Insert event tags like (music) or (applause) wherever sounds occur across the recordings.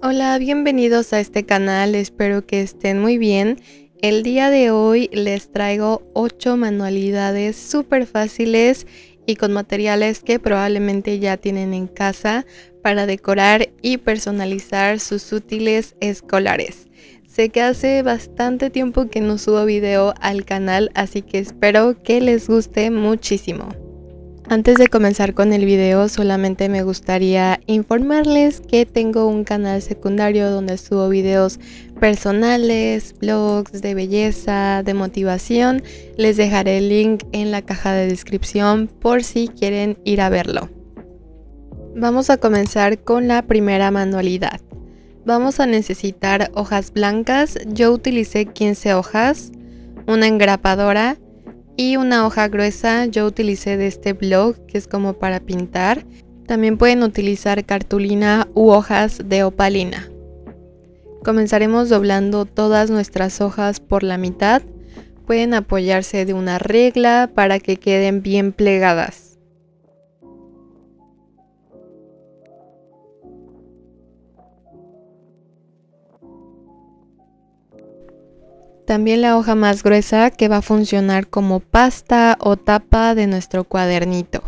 Hola, bienvenidos a este canal, espero que estén muy bien. El día de hoy les traigo 8 manualidades súper fáciles y con materiales que probablemente ya tienen en casa para decorar y personalizar sus útiles escolares. Sé que hace bastante tiempo que no subo video al canal, así que espero que les guste muchísimo. Antes de comenzar con el video solamente me gustaría informarles que tengo un canal secundario donde subo videos personales, blogs de belleza, de motivación. Les dejaré el link en la caja de descripción por si quieren ir a verlo. Vamos a comenzar con la primera manualidad. Vamos a necesitar hojas blancas, yo utilicé 15 hojas, una engrapadora, y una hoja gruesa yo utilicé de este blog que es como para pintar. También pueden utilizar cartulina u hojas de opalina. Comenzaremos doblando todas nuestras hojas por la mitad. Pueden apoyarse de una regla para que queden bien plegadas. También la hoja más gruesa que va a funcionar como pasta o tapa de nuestro cuadernito.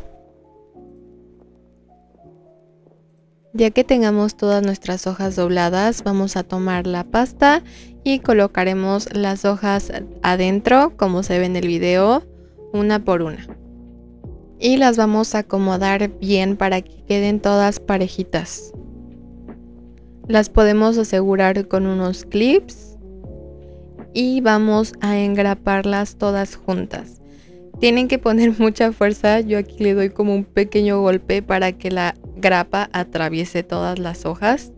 Ya que tengamos todas nuestras hojas dobladas, vamos a tomar la pasta y colocaremos las hojas adentro, como se ve en el video, una por una. Y las vamos a acomodar bien para que queden todas parejitas. Las podemos asegurar con unos clips y vamos a engraparlas todas juntas. Tienen que poner (laughs) mucha fuerza, yo aquí le doy como un pequeño golpe para que la grapa atraviese todas las hojas.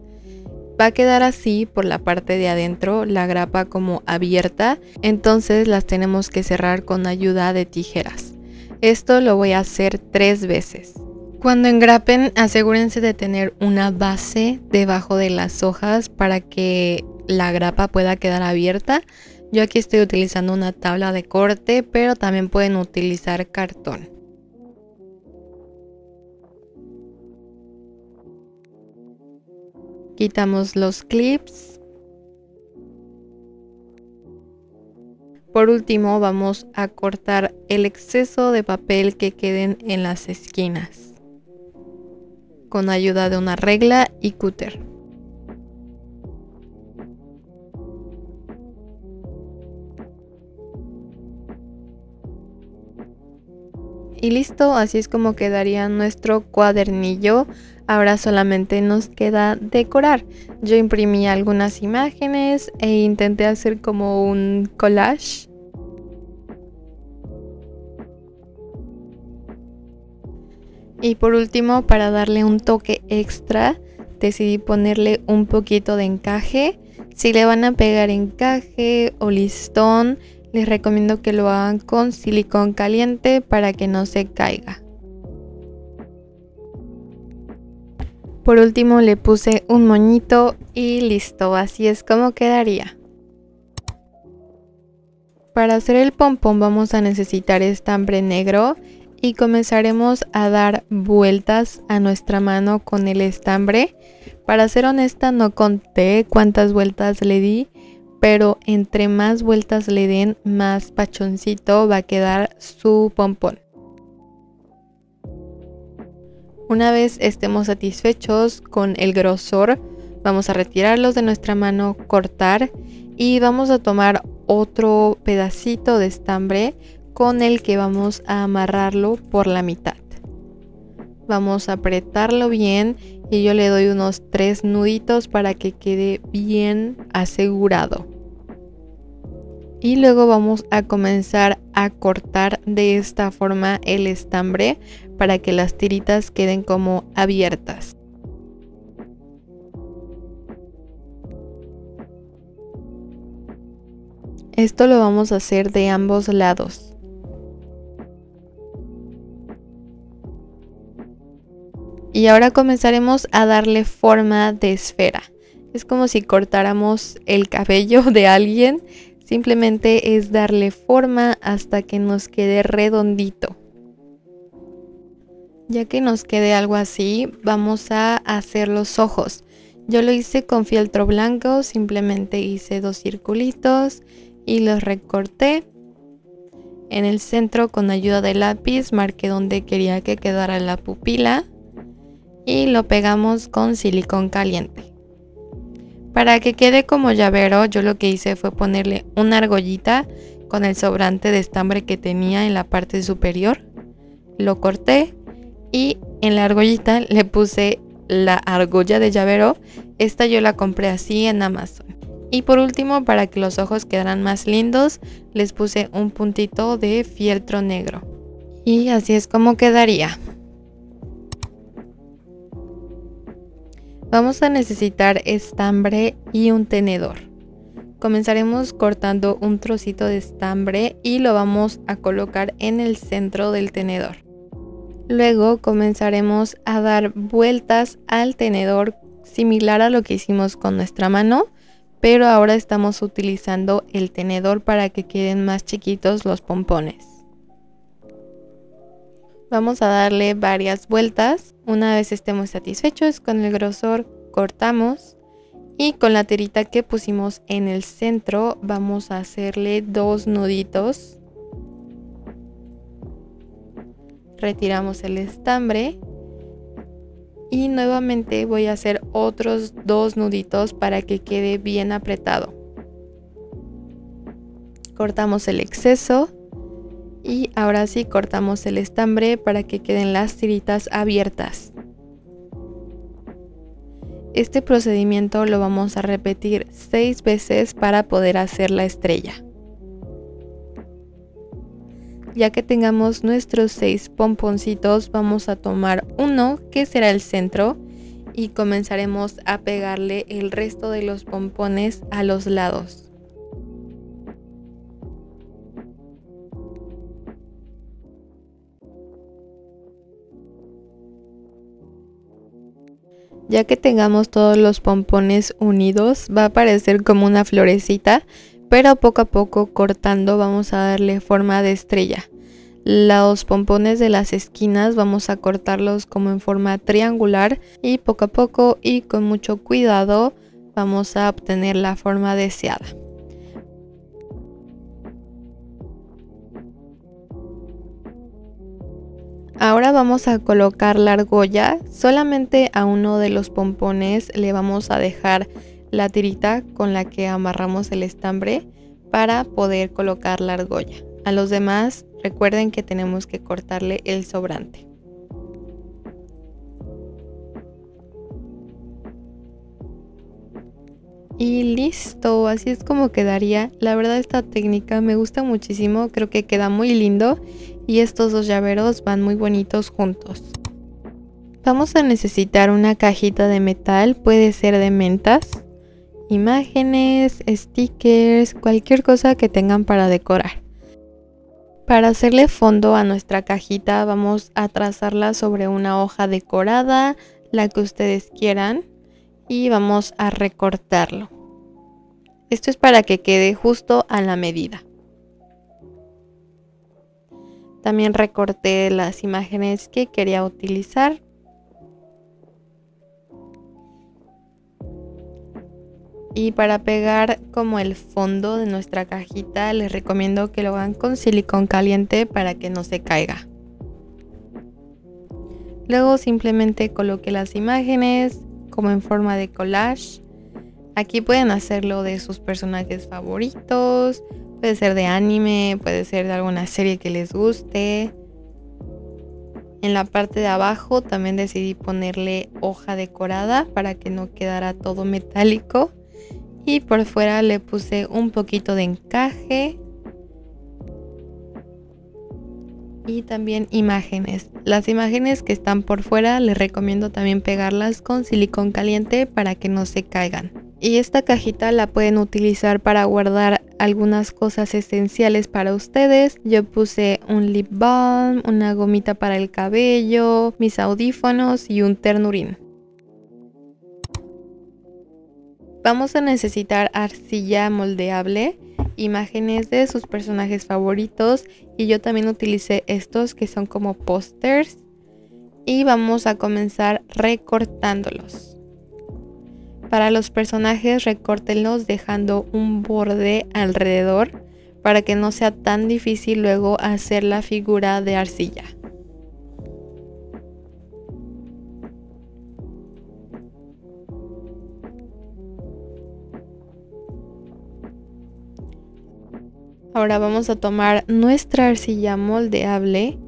Va a quedar así por la parte de adentro, la grapa como abierta, entonces las tenemos que cerrar con ayuda de tijeras. Esto lo voy a hacer tres veces. Cuando engrapen, asegúrense de tener una base debajo de las hojas para que la grapa pueda quedar abierta. Yo aquí estoy utilizando una tabla de corte, pero también pueden utilizar cartón. Quitamos los clips. Por último vamos a cortar el exceso de papel que queden en las esquinas con ayuda de una regla y cúter. Y listo, así es como quedaría nuestro cuadernillo. Ahora solamente nos queda decorar. Yo imprimí algunas imágenes e intenté hacer como un collage. Y por último, para darle un toque extra, decidí ponerle un poquito de encaje. Si le van a pegar encaje o listón, les recomiendo que lo hagan con silicón caliente para que no se caiga. Por último le puse un moñito y listo, así es como quedaría. Para hacer el pompón vamos a necesitar estambre negro y comenzaremos a dar vueltas a nuestra mano con el estambre. Para ser honesta no conté cuántas vueltas le di, pero entre más vueltas le den, más pachoncito va a quedar su pompón. Una vez estemos satisfechos con el grosor, vamos a retirarlos de nuestra mano, cortar y vamos a tomar otro pedacito de estambre con el que vamos a amarrarlo por la mitad. Vamos a apretarlo bien y yo le doy unos tres nuditos para que quede bien asegurado y luego vamos a comenzar a cortar de esta forma el estambre para que las tiritas queden como abiertas. Esto lo vamos a hacer de ambos lados. Y ahora comenzaremos a darle forma de esfera. Es como si cortáramos el cabello de alguien Simplemente es darle forma hasta que nos quede redondito. Ya que nos quede algo así, vamos a hacer los ojos. Yo lo hice con fieltro blanco, simplemente hice dos circulitos y los recorté. En el centro con ayuda de lápiz marqué donde quería que quedara la pupila y lo pegamos con silicón caliente. Para que quede como llavero, yo lo que hice fue ponerle una argollita con el sobrante de estambre que tenía en la parte superior. Lo corté y en la argollita le puse la argolla de llavero. Esta yo la compré así en Amazon. Y por último, para que los ojos quedaran más lindos, les puse un puntito de fieltro negro. Y así es como quedaría. Vamos a necesitar estambre y un tenedor. Comenzaremos cortando un trocito de estambre y lo vamos a colocar en el centro del tenedor. Luego comenzaremos a dar vueltas al tenedor similar a lo que hicimos con nuestra mano, pero ahora estamos utilizando el tenedor para que queden más chiquitos los pompones. Vamos a darle varias vueltas. Una vez estemos satisfechos con el grosor, cortamos. Y con la tirita que pusimos en el centro, vamos a hacerle dos nuditos. Retiramos el estambre. Y nuevamente voy a hacer otros dos nuditos para que quede bien apretado. Cortamos el exceso y ahora sí cortamos el estambre para que queden las tiritas abiertas. Este procedimiento lo vamos a repetir seis veces para poder hacer la estrella. Ya que tengamos nuestros seis pomponcitos, vamos a tomar uno que será el centro y comenzaremos a pegarle el resto de los pompones a los lados. Ya que tengamos todos los pompones unidos, va a parecer como una florecita, pero poco a poco cortando vamos a darle forma de estrella. Los pompones de las esquinas vamos a cortarlos como en forma triangular y poco a poco y con mucho cuidado vamos a obtener la forma deseada. Ahora vamos a colocar la argolla. Solamente a uno de los pompones le vamos a dejar la tirita con la que amarramos el estambre para poder colocar la argolla. A los demás recuerden que tenemos que cortarle el sobrante. Y listo, así es como quedaría. La verdad esta técnica me gusta muchísimo, creo que queda muy lindo y estos dos llaveros van muy bonitos juntos. Vamos a necesitar una cajita de metal, puede ser de mentas, imágenes, stickers, cualquier cosa que tengan para decorar. Para hacerle fondo a nuestra cajita vamos a trazarla sobre una hoja decorada, la que ustedes quieran, y vamos a recortarlo. Esto es para que quede justo a la medida. También recorté las imágenes que quería utilizar. Y para pegar como el fondo de nuestra cajita les recomiendo que lo hagan con silicón caliente para que no se caiga. Luego simplemente coloque las imágenes como en forma de collage. Aquí pueden hacerlo de sus personajes favoritos Puede ser de anime, puede ser de alguna serie que les guste. En la parte de abajo también decidí ponerle hoja decorada para que no quedara todo metálico. Y por fuera le puse un poquito de encaje. Y también imágenes. Las imágenes que están por fuera les recomiendo también pegarlas con silicón caliente para que no se caigan. Y esta cajita la pueden utilizar para guardar algunas cosas esenciales para ustedes. Yo puse un lip balm, una gomita para el cabello, mis audífonos y un ternurín. Vamos a necesitar arcilla moldeable, imágenes de sus personajes favoritos y yo también utilicé estos que son como pósters y vamos a comenzar recortándolos. Para los personajes recórtenlos dejando un borde alrededor para que no sea tan difícil luego hacer la figura de arcilla. Ahora vamos a tomar nuestra arcilla moldeable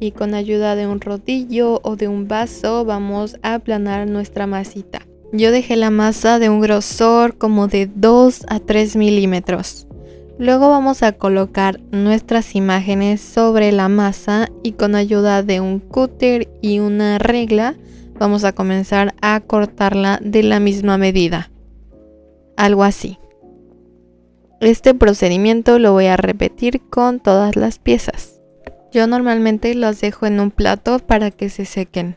y con ayuda de un rodillo o de un vaso vamos a aplanar nuestra masita. Yo dejé la masa de un grosor como de 2 a 3 milímetros. Luego vamos a colocar nuestras imágenes sobre la masa y con ayuda de un cúter y una regla vamos a comenzar a cortarla de la misma medida. Algo así. Este procedimiento lo voy a repetir con todas las piezas. Yo normalmente las dejo en un plato para que se sequen.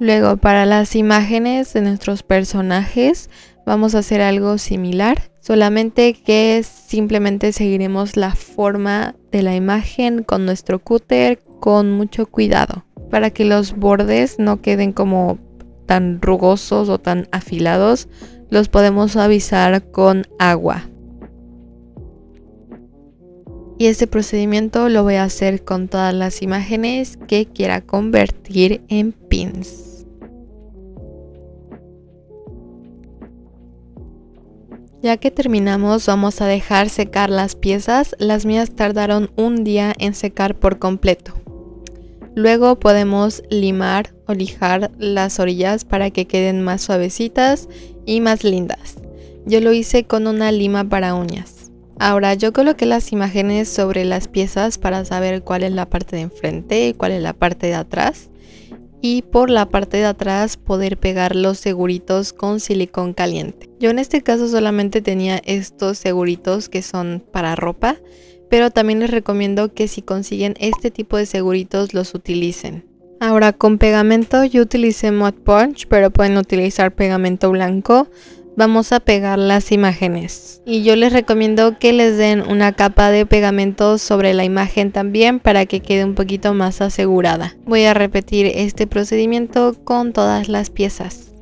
Luego para las imágenes de nuestros personajes vamos a hacer algo similar, solamente que simplemente seguiremos la forma de la imagen con nuestro cúter con mucho cuidado para que los bordes no queden como tan rugosos o tan afilados, los podemos suavizar con agua. Y este procedimiento lo voy a hacer con todas las imágenes que quiera convertir en pins. Ya que terminamos vamos a dejar secar las piezas, las mías tardaron un día en secar por completo. Luego podemos limar o lijar las orillas para que queden más suavecitas y más lindas. Yo lo hice con una lima para uñas. Ahora yo coloqué las imágenes sobre las piezas para saber cuál es la parte de enfrente y cuál es la parte de atrás. Y por la parte de atrás poder pegar los seguritos con silicón caliente. Yo en este caso solamente tenía estos seguritos que son para ropa. Pero también les recomiendo que si consiguen este tipo de seguritos los utilicen. Ahora con pegamento yo utilicé Mod Punch pero pueden utilizar pegamento blanco vamos a pegar las imágenes. Y yo les recomiendo que les den una capa de pegamento sobre la imagen también para que quede un poquito más asegurada. Voy a repetir este procedimiento con todas las piezas.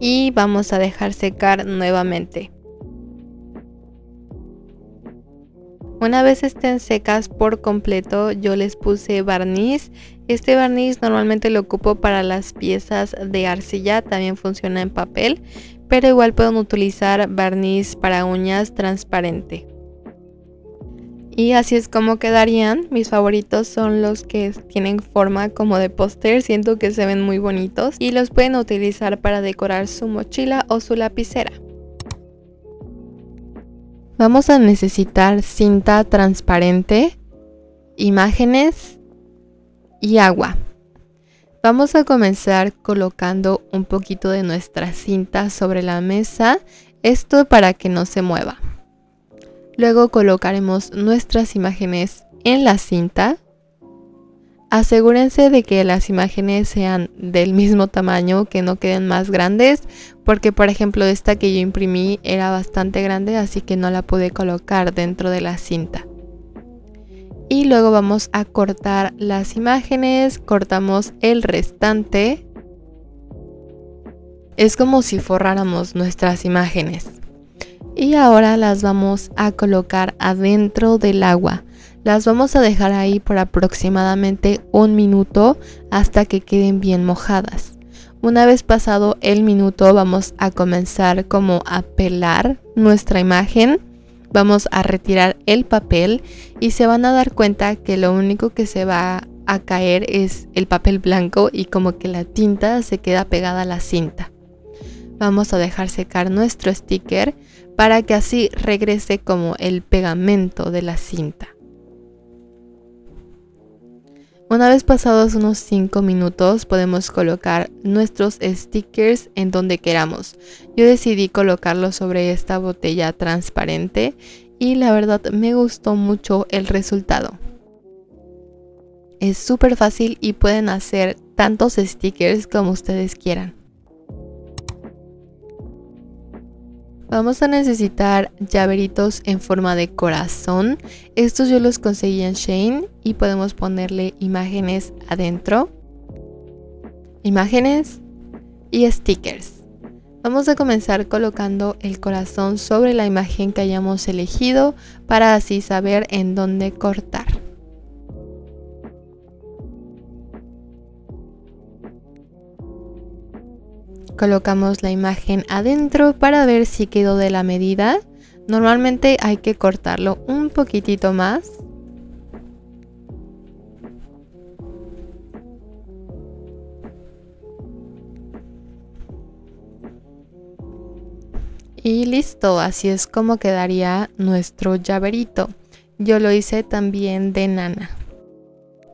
Y vamos a dejar secar nuevamente. Una vez estén secas por completo, yo les puse barniz. Este barniz normalmente lo ocupo para las piezas de arcilla, también funciona en papel, pero igual pueden utilizar barniz para uñas transparente. Y así es como quedarían. Mis favoritos son los que tienen forma como de póster. Siento que se ven muy bonitos. Y los pueden utilizar para decorar su mochila o su lapicera. Vamos a necesitar cinta transparente, imágenes y agua. Vamos a comenzar colocando un poquito de nuestra cinta sobre la mesa, esto para que no se mueva. Luego colocaremos nuestras imágenes en la cinta Asegúrense de que las imágenes sean del mismo tamaño, que no queden más grandes, porque por ejemplo esta que yo imprimí era bastante grande, así que no la pude colocar dentro de la cinta. Y luego vamos a cortar las imágenes, cortamos el restante. Es como si forráramos nuestras imágenes. Y ahora las vamos a colocar adentro del agua. Las vamos a dejar ahí por aproximadamente un minuto hasta que queden bien mojadas. Una vez pasado el minuto vamos a comenzar como a pelar nuestra imagen. Vamos a retirar el papel y se van a dar cuenta que lo único que se va a caer es el papel blanco y como que la tinta se queda pegada a la cinta. Vamos a dejar secar nuestro sticker para que así regrese como el pegamento de la cinta. Una vez pasados unos 5 minutos podemos colocar nuestros stickers en donde queramos. Yo decidí colocarlos sobre esta botella transparente y la verdad me gustó mucho el resultado. Es súper fácil y pueden hacer tantos stickers como ustedes quieran. Vamos a necesitar llaveritos en forma de corazón. Estos yo los conseguí en Shane y podemos ponerle imágenes adentro. imágenes y stickers. Vamos a comenzar colocando el corazón sobre la imagen que hayamos elegido para así saber en dónde cortar. Colocamos la imagen adentro para ver si quedó de la medida. Normalmente hay que cortarlo un poquitito más. Y listo, así es como quedaría nuestro llaverito. Yo lo hice también de nana.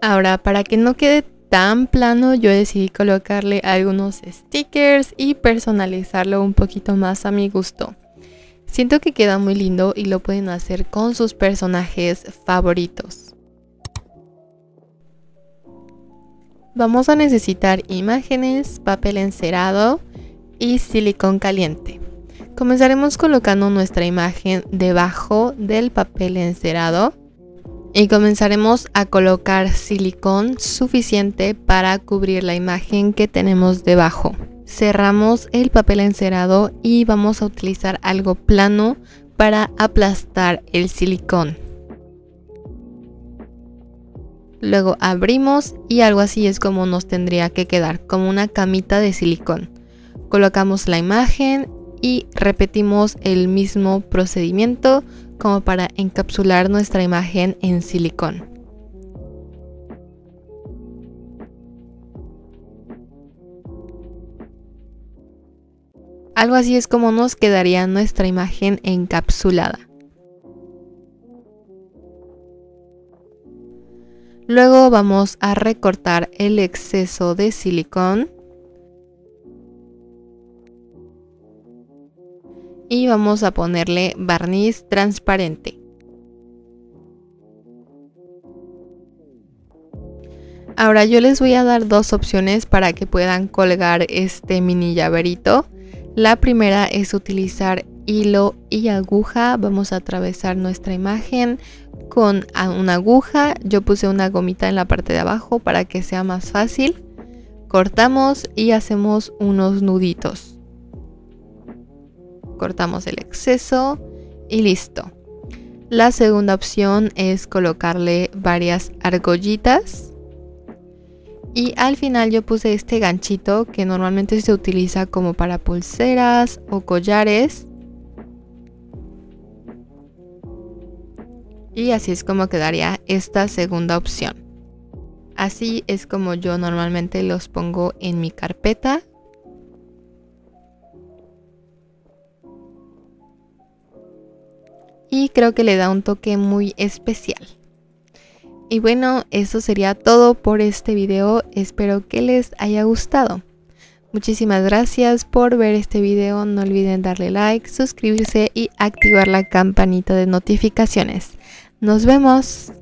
Ahora, para que no quede tan plano, yo decidí colocarle algunos stickers y personalizarlo un poquito más a mi gusto. Siento que queda muy lindo y lo pueden hacer con sus personajes favoritos. Vamos a necesitar imágenes, papel encerado y silicón caliente. Comenzaremos colocando nuestra imagen debajo del papel encerado y comenzaremos a colocar silicón suficiente para cubrir la imagen que tenemos debajo. Cerramos el papel encerado y vamos a utilizar algo plano para aplastar el silicón. Luego abrimos y algo así es como nos tendría que quedar, como una camita de silicón. Colocamos la imagen y repetimos el mismo procedimiento como para encapsular nuestra imagen en silicón. Algo así es como nos quedaría nuestra imagen encapsulada. Luego vamos a recortar el exceso de silicón y vamos a ponerle barniz transparente. Ahora yo les voy a dar dos opciones para que puedan colgar este mini llaverito. La primera es utilizar hilo y aguja. Vamos a atravesar nuestra imagen con una aguja. Yo puse una gomita en la parte de abajo para que sea más fácil. Cortamos y hacemos unos nuditos cortamos el exceso y listo. La segunda opción es colocarle varias argollitas. Y al final yo puse este ganchito que normalmente se utiliza como para pulseras o collares. Y así es como quedaría esta segunda opción. Así es como yo normalmente los pongo en mi carpeta y creo que le da un toque muy especial. Y bueno, eso sería todo por este video, espero que les haya gustado. Muchísimas gracias por ver este video, no olviden darle like, suscribirse y activar la campanita de notificaciones. Nos vemos.